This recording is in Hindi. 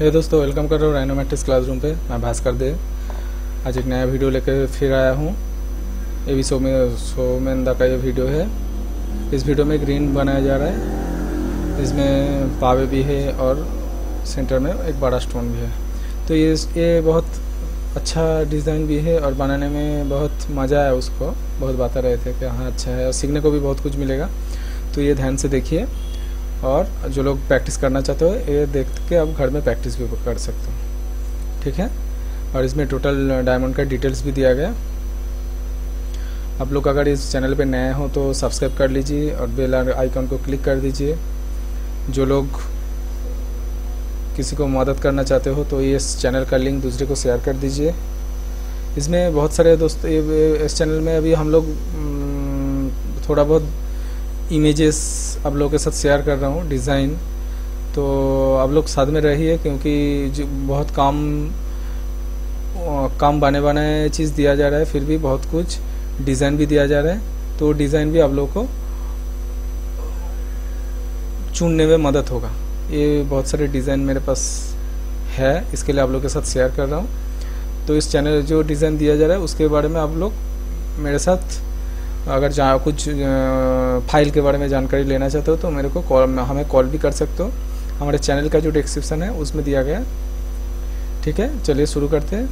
हे दोस्तों वेलकम कर रहा हूँ राइनोमेट्रिक्स क्लासरूम पे। मैं भास्कर देव आज एक नया वीडियो लेकर फिर आया हूँ। ये भी सोमे सोमेंदा का ये वीडियो है। इस वीडियो में ग्रीन बनाया जा रहा है। इसमें पावे भी है और सेंटर में एक बड़ा स्टोन भी है। तो ये ये बहुत अच्छा डिज़ाइन भी है और बनाने में बहुत मज़ा आया उसको। बहुत बता रहे थे कि हाँ अच्छा है। और सीखने को भी बहुत कुछ मिलेगा। तो ये ध्यान से देखिए। और जो लोग प्रैक्टिस करना चाहते हो, ये देख के आप घर में प्रैक्टिस भी कर सकते हो। ठीक है? और इसमें टोटल डायमंड का डिटेल्स भी दिया गया। आप लोग अगर इस चैनल पे नए हो तो सब्सक्राइब कर लीजिए और बेल आइकन को क्लिक कर दीजिए। जो लोग किसी को मदद करना चाहते हो तो ये इस चैनल का लिंक दूसरे को शेयर कर दीजिए। इसमें बहुत सारे दोस्त इस चैनल में अभी हम लोग थोड़ा बहुत इमेजेस आप लोगों के साथ शेयर कर रहा हूँ डिज़ाइन तो आप लोग साथ में रहिए, क्योंकि जो बहुत काम काम बने बनाए चीज़ दिया जा रहा है, फिर भी बहुत कुछ डिज़ाइन भी दिया जा रहा है। तो डिज़ाइन भी आप लोगों को चुनने में मदद होगा। ये बहुत सारे डिज़ाइन मेरे पास है, इसके लिए आप लोग के साथ शेयर कर रहा हूँ। तो इस चैनल जो डिज़ाइन दिया जा रहा है, उसके बारे में आप लोग मेरे साथ अगर जहाँ कुछ फ़ाइल के बारे में जानकारी लेना चाहते हो तो मेरे को कॉल हमें कॉल भी कर सकते हो। हमारे चैनल का जो डिस्क्रिप्शन है, उसमें दिया गया ठीक है? चलिए शुरू करते हैं।